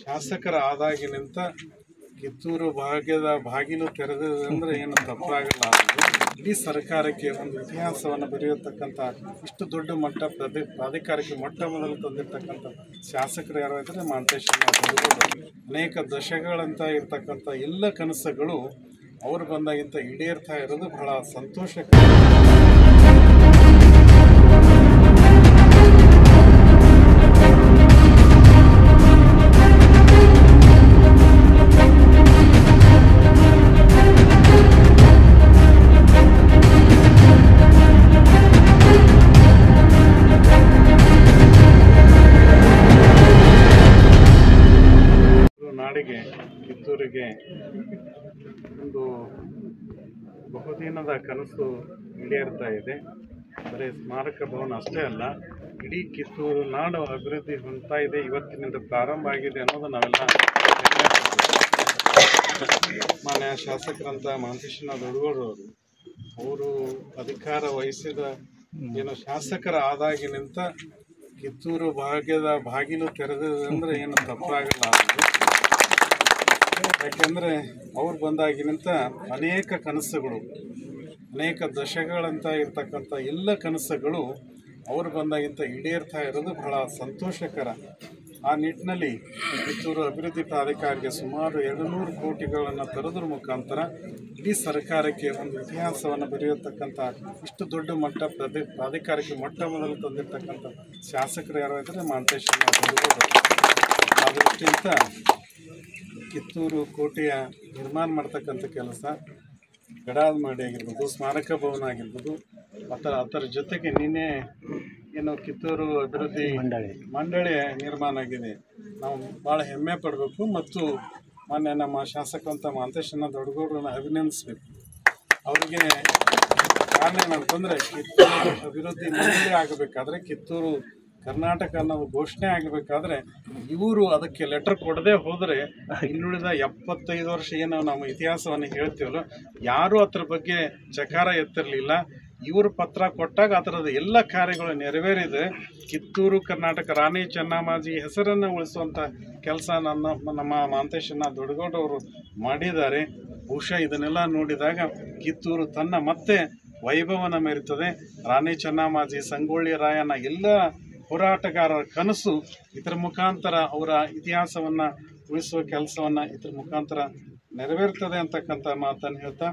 ಶಾಸಕರ ಆದಾಗಿನಿಂತ ಕಿತ್ತೂರು ಭಾಗ್ಯದ ಬಾಗಿಲು ತೆರೆದಿದೆ ಏನು ತಪ್ಪಾಗಲ್ಲ. ಇಡೀ ಸರ್ಕಾರಕ್ಕೆ ಒಂದು ಇತಿಹಾಸವನ್ನು ಬರೆಯತಕ್ಕಂಥ ಇಷ್ಟು ದೊಡ್ಡ ಮಟ್ಟ ಪ್ರದಿ ಪ್ರಾಧಿಕಾರಕ್ಕೆ ಮೊಟ್ಟ ಮೊದಲು ತಂದಿರ್ತಕ್ಕಂಥ ಶಾಸಕರು ಯಾರು ಇದ್ದರೆ ಮಾಂತೇಶ್ ಅನೇಕ ದಶಕಗಳಂತ ಇರ್ತಕ್ಕಂಥ ಎಲ್ಲ ಕನಸುಗಳು ಅವರು ಬಂದಾಗಿಂತ ಈಡೇರ್ತಾ ಇರೋದು ಬಹಳ ಸಂತೋಷಕರ ನಾಡಿಗೆ ಕಿತ್ತೂರಿಗೆ ಒಂದು ಬಹುದಿನದ ಕನಸು ಈಡೇರ್ತಾ ಇದೆ. ಬರೀ ಸ್ಮಾರಕ ಭವನ ಅಷ್ಟೇ ಅಲ್ಲ, ಇಡೀ ಕಿತ್ತೂರು ನಾಡು ಅಭಿವೃದ್ಧಿ ಹೊಂದ್ತಾ ಇದೆ. ಇವತ್ತಿನಿಂದ ಪ್ರಾರಂಭ ಆಗಿದೆ ಅನ್ನೋದು ನಾವೆಲ್ಲ. ಮಾನ್ಯ ಶಾಸಕರಂತ ಮಹಂತೇಶನ ದೊಡ್ಡಗೌಡರು ಅವರು ಅಧಿಕಾರ ವಹಿಸಿದ ಏನು ಶಾಸಕರ ಆದಾಗಿನಿಂತ ಕಿತ್ತೂರು ಭಾಗ್ಯದ ಬಾಗಿಲು ತೆರೆದಿದೆ ಅಂದ್ರೆ ಏನು ತಪ್ಪಾಗಲ್ಲ. ಯಾಕೆಂದ್ರೆ ಅವ್ರು ಬಂದಾಗಿನಿಂದ ಅನೇಕ ಕನಸುಗಳು, ಅನೇಕ ದಶಕಗಳಂತ ಇರ್ತಕ್ಕಂಥ ಎಲ್ಲ ಕನಸುಗಳು ಅವ್ರು ಬಂದಾಗಿಂತ ಈಡೇರ್ತಾ ಇರೋದು ಬಹಳ ಸಂತೋಷಕರ. ಆ ನಿಟ್ಟಿನಲ್ಲಿ ಕಿತ್ತೂರು ಅಭಿವೃದ್ಧಿ ಪ್ರಾಧಿಕಾರಕ್ಕೆ ಸುಮಾರು ಎರಡು ನೂರು ಕೋಟಿಗಳನ್ನು ತರೋದ್ರ ಮುಖಾಂತರ ಇಡೀ ಸರ್ಕಾರಕ್ಕೆ ಒಂದು ಇತಿಹಾಸವನ್ನು ಬರೆಯತಕ್ಕಂಥ, ಇಷ್ಟು ದೊಡ್ಡ ಮಟ್ಟ ಪ್ರದಿ ಪ್ರಾಧಿಕಾರಕ್ಕೆ ಮೊಟ್ಟ ಮೊದಲು ತಂದಿರತಕ್ಕಂಥ ಶಾಸಕರು ಯಾರು ಅಂದರೆ ಮಾಂತೇಶ್ವರ ಆ ದೃಷ್ಟಿಯಿಂದ ಕಿತ್ತೂರು ಕೋಟೆಯ ನಿರ್ಮಾಣ ಮಾಡ್ತಕ್ಕಂಥ ಕೆಲಸ ಗಡಾದ ಮಾಡಿ ಆಗಿರ್ಬೋದು ಸ್ಮಾರಕ ಭವನ ಆಗಿರ್ಬೋದು ಮತ್ತು ಅದರ ಜೊತೆಗೆ ನಿನ್ನೆ ಏನು ಕಿತ್ತೂರು ಅಭಿವೃದ್ಧಿ ಮಂಡಳಿ. ಮಂಡಳಿ ನಿರ್ಮಾಣ ಆಗಿದೆ. ನಾವು ಭಾಳ ಹೆಮ್ಮೆ ಪಡಬೇಕು ಮತ್ತು ಮೊನ್ನೆ ನಮ್ಮ ಶಾಸಕರಂತ ಮಾಂತೇಶನ ದೊಡ್ಡಗೌಡ್ರನ್ನ ಅಭಿನಂದಿಸ್ಬೇಕು. ಅವರಿಗೆ ಕಾರಣ ಏನಂತಂದರೆ ಕಿತ್ತೂರು ಅಭಿವೃದ್ಧಿ ಮಂಡಳಿ ಆಗಬೇಕಾದ್ರೆ ಕಿತ್ತೂರು ಕರ್ನಾಟಕ ಅನ್ನೋದು ಘೋಷಣೆ ಆಗಬೇಕಾದ್ರೆ ಇವರು ಅದಕ್ಕೆ ಲೆಟರ್ ಕೊಡದೆ ಹೋದರೆ ಇನ್ನುಳಿದ ಎಪ್ಪತ್ತೈದು ವರ್ಷ ಏನು ನಮ್ಮ ಇತಿಹಾಸವನ್ನು ಹೇಳ್ತೀವಲ್ಲ, ಯಾರೂ ಅದ್ರ ಬಗ್ಗೆ ಚಕಾರ ಎತ್ತಿರಲಿಲ್ಲ. ಇವರು ಪತ್ರ ಕೊಟ್ಟಾಗ ಅದರದ ಎಲ್ಲ ಕಾರ್ಯಗಳು ನೆರವೇರಿದೆ. ಕಿತ್ತೂರು, ಕರ್ನಾಟಕ, ರಾಣಿ ಚೆನ್ನಮ್ಮಾಜಿ ಹೆಸರನ್ನು ಉಳಿಸುವಂಥ ಕೆಲಸ ನನ್ನ, ನಮ್ಮ ಮಾಂತೇಶನ ದೊಡ್ಡಗೌಡವರು ಮಾಡಿದ್ದಾರೆ. ಬಹುಶಃ ಇದನ್ನೆಲ್ಲ ನೋಡಿದಾಗ ಕಿತ್ತೂರು ತನ್ನ ಮತ್ತೆ ವೈಭವನ ಮೆರೀತದೆ. ರಾಣಿ ಚೆನ್ನಮ್ಮಾಜಿ ಸಂಗೊಳ್ಳಿ ರಾಯನ ಎಲ್ಲ ಹೋರಾಟಗಾರರ ಕನಸು ಇದರ ಮುಖಾಂತರ ಅವರ ಇತಿಹಾಸವನ್ನ ಉಳಿಸುವ ಕೆಲಸವನ್ನ ಇದರ ಮುಖಾಂತರ ನೆರವೇರ್ತದೆ ಅಂತಕ್ಕಂಥ ಮಾತನ್ನು ಹೇಳ್ತಾ